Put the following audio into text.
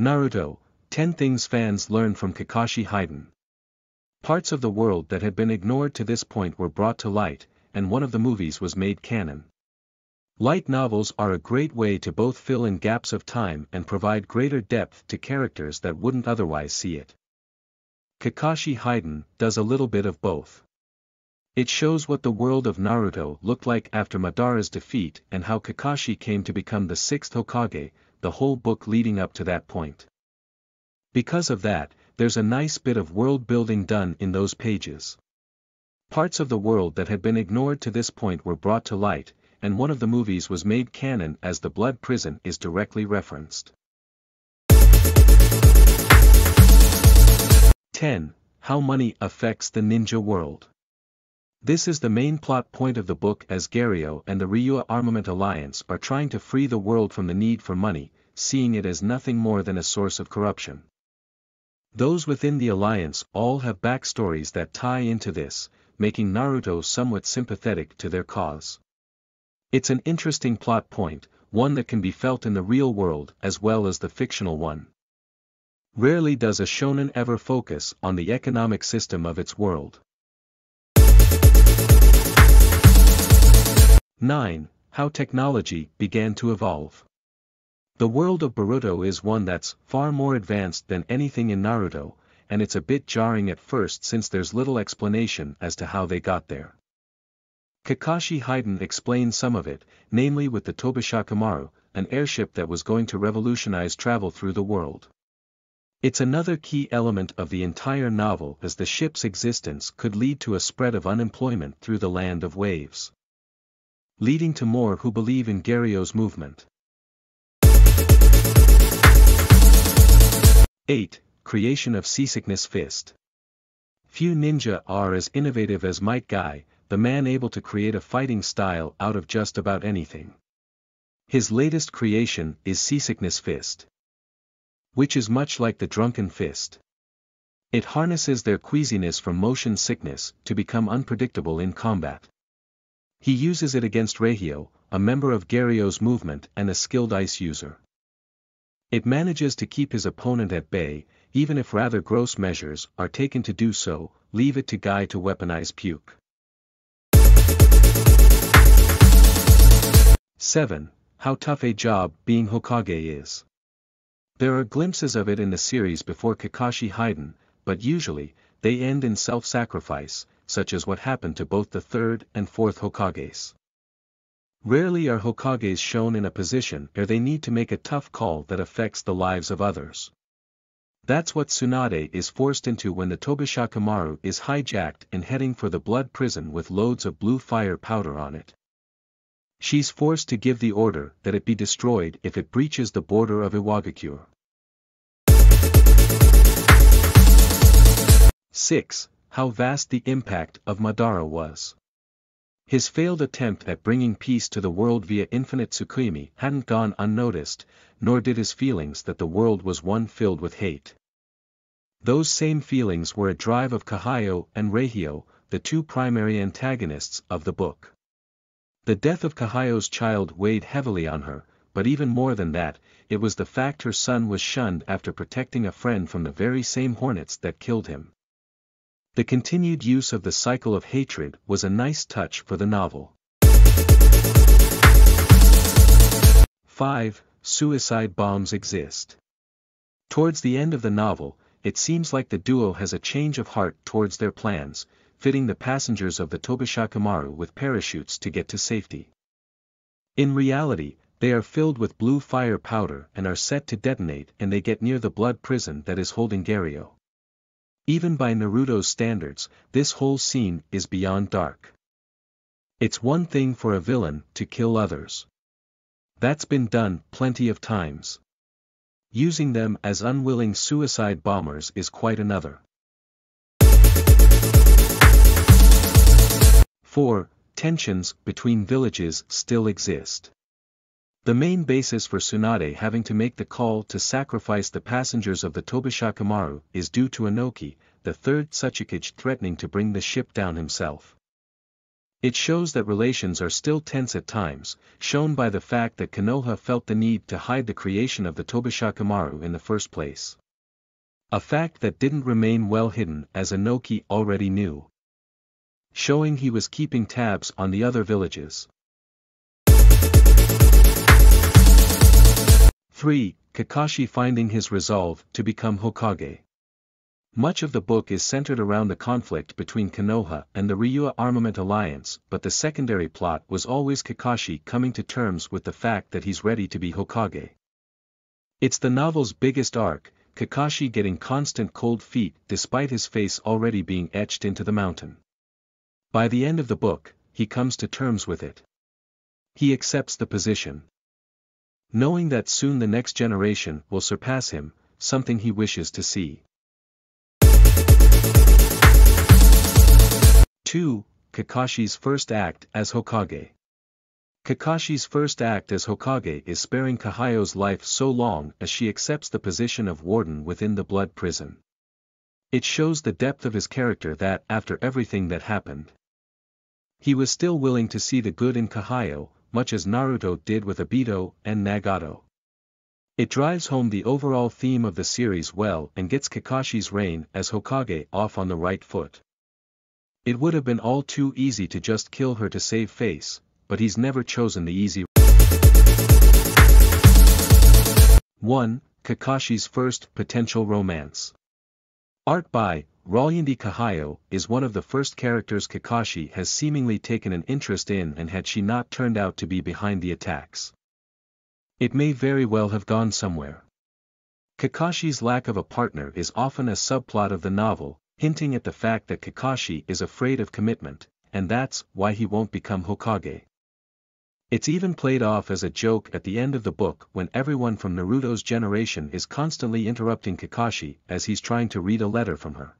Naruto, 10 Things Fans Learn from Kakashi Hiden. Parts of the world that had been ignored to this point were brought to light, and one of the movies was made canon. Light novels are a great way to both fill in gaps of time and provide greater depth to characters that wouldn't otherwise see it. Kakashi Hiden does a little bit of both. It shows what the world of Naruto looked like after Madara's defeat and how Kakashi came to become the sixth Hokage, the whole book leading up to that point. Because of that, there's a nice bit of world building done in those pages. Parts of the world that had been ignored to this point were brought to light, and one of the movies was made canon as the Blood Prison is directly referenced. 10. How money affects the ninja world. This is the main plot point of the book as Gario and the Ryuo Armament Alliance are trying to free the world from the need for money, seeing it as nothing more than a source of corruption. Those within the alliance all have backstories that tie into this, making Naruto somewhat sympathetic to their cause. It's an interesting plot point, one that can be felt in the real world as well as the fictional one. Rarely does a shonen ever focus on the economic system of its world. 9. How technology began to evolve. The world of Boruto is one that's far more advanced than anything in Naruto, and it's a bit jarring at first since there's little explanation as to how they got there. Kakashi Hiden explains some of it, namely with the Tobishachimaru, an airship that was going to revolutionize travel through the world. It's another key element of the entire novel as the ship's existence could lead to a spread of unemployment through the land of waves leading to more who believe in Gario's movement. 8. Creation of Seasickness Fist Few ninja are as innovative as Might Guy, the man able to create a fighting style out of just about anything. His latest creation is Seasickness Fist. Which is much like the Drunken Fist. It harnesses their queasiness from motion sickness to become unpredictable in combat. He uses it against Regio, a member of Gario's movement and a skilled ice user. It manages to keep his opponent at bay, even if rather gross measures are taken to do so, leave it to Guy to weaponize puke. 7. How tough a job being Hokage is. There are glimpses of it in the series before Kakashi Hiden, but usually, they end in self-sacrifice, such as what happened to both the third and fourth Hokages. Rarely are Hokages shown in a position where they need to make a tough call that affects the lives of others. That's what Tsunade is forced into when the Tobishachimaru is hijacked and heading for the blood prison with loads of blue fire powder on it. She's forced to give the order that it be destroyed if it breaches the border of Iwagakure. 6 how vast the impact of Madara was. His failed attempt at bringing peace to the world via infinite Tsukuyomi hadn't gone unnoticed, nor did his feelings that the world was one filled with hate. Those same feelings were a drive of Kahayo and Regio, the two primary antagonists of the book. The death of Kahayo's child weighed heavily on her, but even more than that, it was the fact her son was shunned after protecting a friend from the very same hornets that killed him. The continued use of the cycle of hatred was a nice touch for the novel. 5. Suicide bombs exist. Towards the end of the novel, it seems like the duo has a change of heart towards their plans, fitting the passengers of the Tobishachimaru with parachutes to get to safety. In reality, they are filled with blue fire powder and are set to detonate and they get near the blood prison that is holding Gario. Even by Naruto's standards, this whole scene is beyond dark. It's one thing for a villain to kill others. That's been done plenty of times. Using them as unwilling suicide bombers is quite another. 4. Tensions between villages still exist. The main basis for Tsunade having to make the call to sacrifice the passengers of the Tobishachimaru is due to Inoki, the third Tsuchikage threatening to bring the ship down himself. It shows that relations are still tense at times, shown by the fact that Konoha felt the need to hide the creation of the Tobishachimaru in the first place. A fact that didn't remain well hidden as Inoki already knew. Showing he was keeping tabs on the other villages. 3. Kakashi finding his resolve to become Hokage. Much of the book is centered around the conflict between Konoha and the Ryua Armament Alliance, but the secondary plot was always Kakashi coming to terms with the fact that he's ready to be Hokage. It's the novel's biggest arc, Kakashi getting constant cold feet despite his face already being etched into the mountain. By the end of the book, he comes to terms with it. He accepts the position. Knowing that soon the next generation will surpass him, something he wishes to see. 2. Kakashi's first act as Hokage. Kakashi's first act as Hokage is sparing Kahayo's life so long as she accepts the position of warden within the blood prison. It shows the depth of his character that after everything that happened, he was still willing to see the good in Kahayo, much as Naruto did with Obito and Nagato. It drives home the overall theme of the series well and gets Kakashi's reign as Hokage off on the right foot. It would have been all too easy to just kill her to save face, but he's never chosen the easy 1. Kakashi's first potential romance. Art by Ralyandi Kahayo is one of the first characters Kakashi has seemingly taken an interest in and had she not turned out to be behind the attacks. It may very well have gone somewhere. Kakashi's lack of a partner is often a subplot of the novel, hinting at the fact that Kakashi is afraid of commitment, and that's why he won't become Hokage. It's even played off as a joke at the end of the book when everyone from Naruto's generation is constantly interrupting Kakashi as he's trying to read a letter from her.